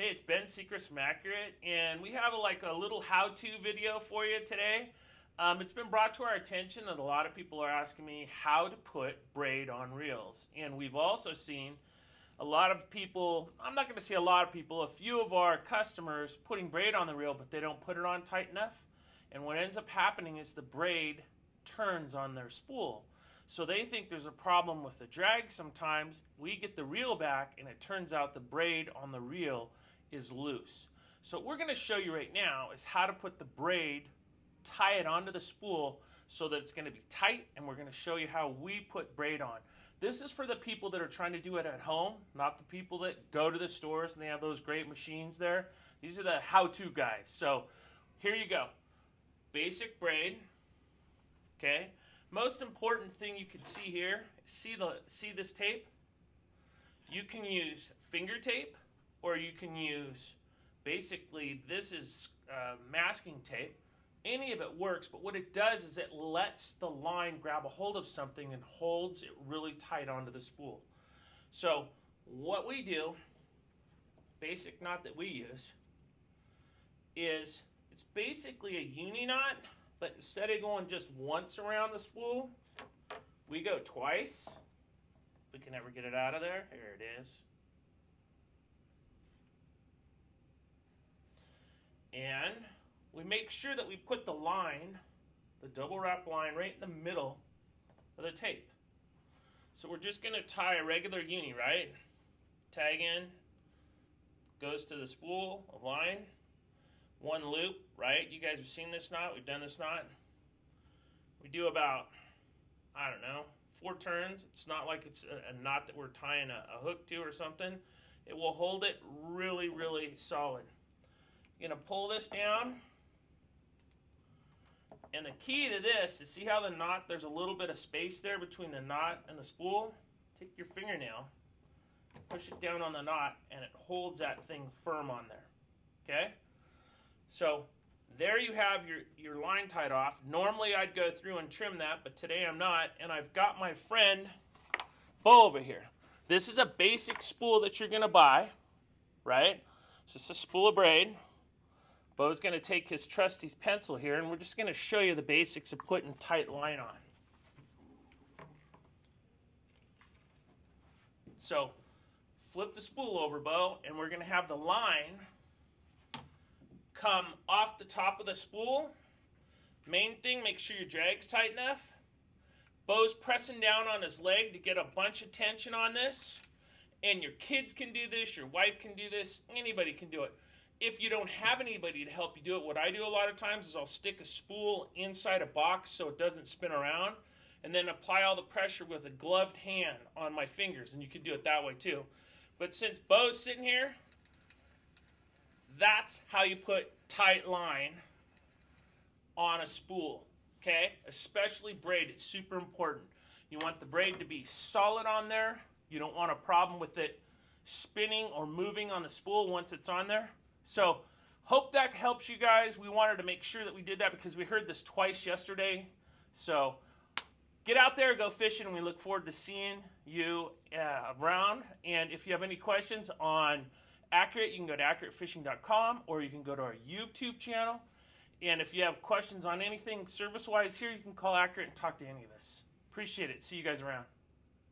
Hey, it's Ben Secrest from Accurate, and we have a, like a little how-to video for you today. Um, it's been brought to our attention that a lot of people are asking me how to put braid on reels, and we've also seen a lot of people. I'm not going to say a lot of people. A few of our customers putting braid on the reel, but they don't put it on tight enough, and what ends up happening is the braid turns on their spool. So they think there's a problem with the drag sometimes. We get the reel back, and it turns out the braid on the reel is loose. So what we're going to show you right now is how to put the braid, tie it onto the spool so that it's going to be tight and we're going to show you how we put braid on. This is for the people that are trying to do it at home, not the people that go to the stores and they have those great machines there. These are the how-to guys. So here you go. Basic braid. Okay. Most important thing you can see here, see the see this tape? You can use finger tape or you can use basically this is uh, masking tape. Any of it works but what it does is it lets the line grab a hold of something and holds it really tight onto the spool. So what we do basic knot that we use is it's basically a uni knot but instead of going just once around the spool we go twice. We can never get it out of there. Here it is And we make sure that we put the line, the double wrap line, right in the middle of the tape. So we're just going to tie a regular uni, right? Tag in, goes to the spool of line, one loop, right? You guys have seen this knot. We've done this knot. We do about, I don't know, four turns. It's not like it's a, a knot that we're tying a, a hook to or something. It will hold it really, really solid. You're going to pull this down. And the key to this is see how the knot, there's a little bit of space there between the knot and the spool? Take your fingernail, push it down on the knot, and it holds that thing firm on there. Okay? So there you have your, your line tied off. Normally I'd go through and trim that, but today I'm not. And I've got my friend Bo over here. This is a basic spool that you're going to buy, right? It's just a spool of braid. Bo's going to take his trusty pencil here, and we're just going to show you the basics of putting tight line on. So flip the spool over, Bo, and we're going to have the line come off the top of the spool. Main thing, make sure your drag's tight enough. Bo's pressing down on his leg to get a bunch of tension on this. And your kids can do this, your wife can do this, anybody can do it if you don't have anybody to help you do it, what I do a lot of times is I'll stick a spool inside a box so it doesn't spin around and then apply all the pressure with a gloved hand on my fingers. And you can do it that way too. But since Bo's sitting here, that's how you put tight line on a spool, okay? Especially braid, it's super important. You want the braid to be solid on there. You don't want a problem with it spinning or moving on the spool once it's on there. So hope that helps you guys. We wanted to make sure that we did that because we heard this twice yesterday. So get out there, go fishing, and we look forward to seeing you uh, around. And if you have any questions on Accurate, you can go to accuratefishing.com or you can go to our YouTube channel. And if you have questions on anything service-wise here, you can call Accurate and talk to any of us. Appreciate it. See you guys around.